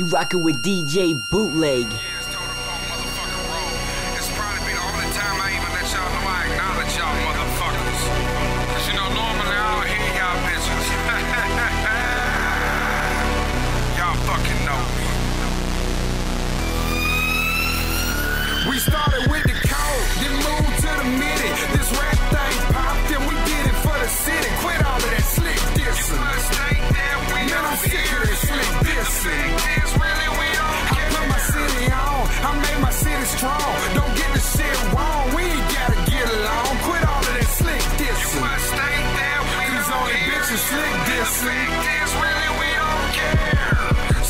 You rockin' with DJ Bootleg.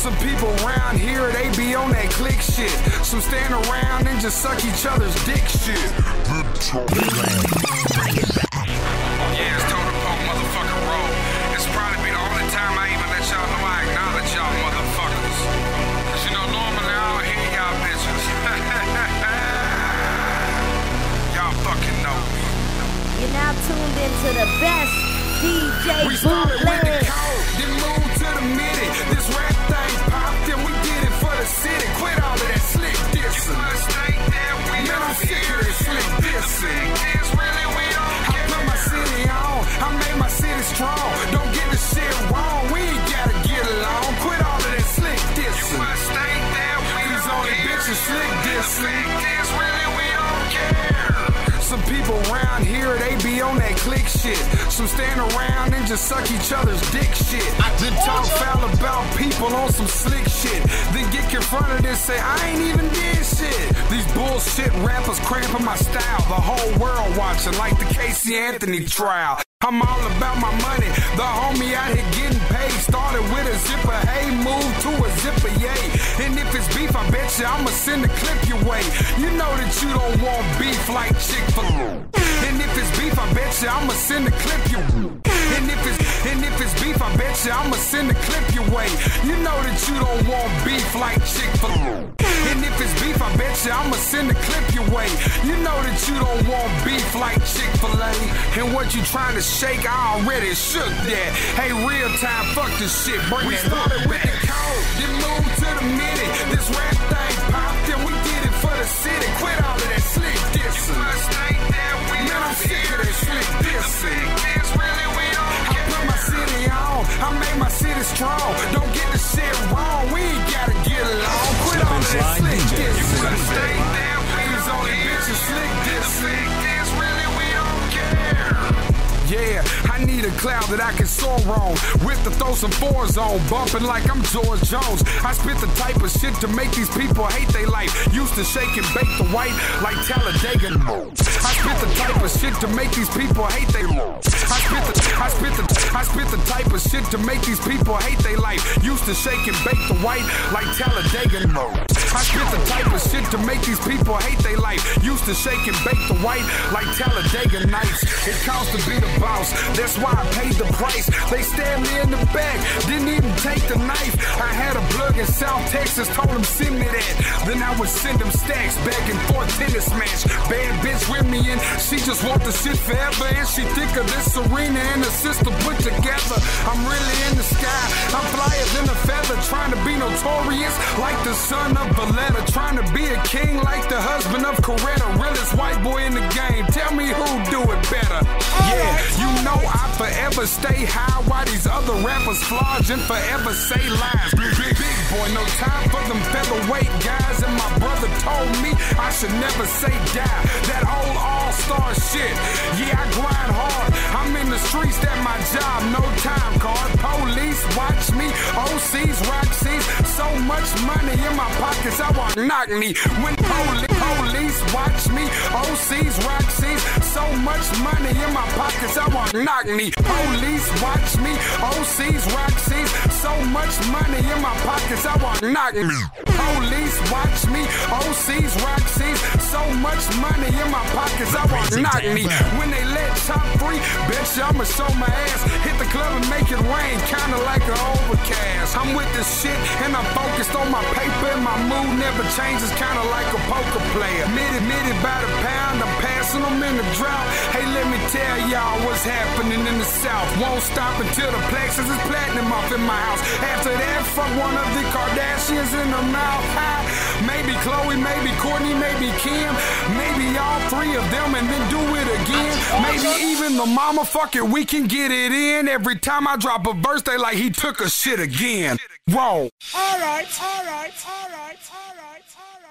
Some people around here, they be on that click shit. Some stand around and just suck each other's dick shit. Yeah, it's total punk motherfucking roll. It's probably be the only time I even let y'all know I acknowledge y'all motherfuckers. Cause you know, normally I don't hear y'all bitches. y'all fucking know me. You're now tuned into the best DJ We started with the Bootleg. code, then moved to the midi. This rap strong. Don't get the shit wrong, we ain't gotta get along. Quit all of that slick dissing. These only bitches slick dissing. Some people around here, they be on that click shit. Some stand around and just suck each other's dick shit. Then talk foul about people on some slick shit. Then get confronted and say, I ain't even did shit. These bullshit rappers cramping my style. The whole world watching like the Casey Anthony trial. I'm all about my money. The homie out here getting paid. Started with a zipper, hey, moved to a zipper, yay. And if it's beef, I bet you I'ma send a clip your way. You know that you don't want beef like Chick fil A. And if it's beef, I bet you I'ma send a clip your way. And if it's and if it's beef, I bet you I'ma send a clip your way. You know that you don't want beef like Chick fil A. And if it's beef, I bet you I'ma send a clip your way. You know that you don't want beef like Chick fil A. And what you trying to shake, I already shook that. Hey, real time, fuck this shit. Bring we started with the code, then moved to the midi. This rap thing popped and we did it for the city. Quit all of that slick dissing. Man, cloud that I can soar on. With the throw some fours on, bumping like I'm George Jones. I spit the type of shit to make these people hate their life. Used to shake and bake the white like Talladega. I spit the type of shit to make these people hate their life. I spit the I spit the I spit the type of shit to make these people hate their life. Used to shake and bake the white like Talladega. I spit the type of shit to make these people hate their life. Used to shake and bake the white like Talladega nights. It costs to be the boss, that's why I paid the price. They stabbed me in the back, didn't even take the knife. I had a plug in South Texas, told him send me that. Then I would send them stacks back and forth tennis match. Bad bitch with me and she just want the shit forever. And she think of this Serena and her sister put together. I'm really in the sky, I'm flyer than a feather. Trying to be notorious like the son of Voletta. Trying to be a king like the husband of Coretta. Realest white boy in the game. Tell me who do it better. Yeah, you know I forever stay high while these other rappers flogged and forever say lies. I should never say die. That old all-star shit. Yeah, I grind hard. I'm in the streets, that my job, no time card. Police watch me, OCs, Roxy's. So much money in my pockets, I want knock me. When poli- police watch me, OCs, Roxy's. So much money in my pockets, I want knock me. Police watch me, OCs, Roxy's. So much money in my pockets, I want knock me. Police watch me, OCs, Roxy's. So much money in my pockets, I want to knock me. When they let top free, bitch, I'ma show my ass. Hit the club and make it rain, kinda like an overcast. I'm with this shit and I'm focused on my paper and my mood never changes, kinda like a poker player. Mid mid it by the pound, I'm passing tossing them in the drought. Hey, let me tell y'all what's happening in the South. Won't stop until the plexus is platinum off in my house. After that, fuck one of the Kardashians in the mouth. Ah, maybe Khloe, maybe Kourtney, maybe Kim, maybe all three of them, and then do it again. Maybe even the mama. Fuck it, we can get it in. Every time I drop a verse, they like he took a shit again. Whoa. All right, all right, all right, all right, all right.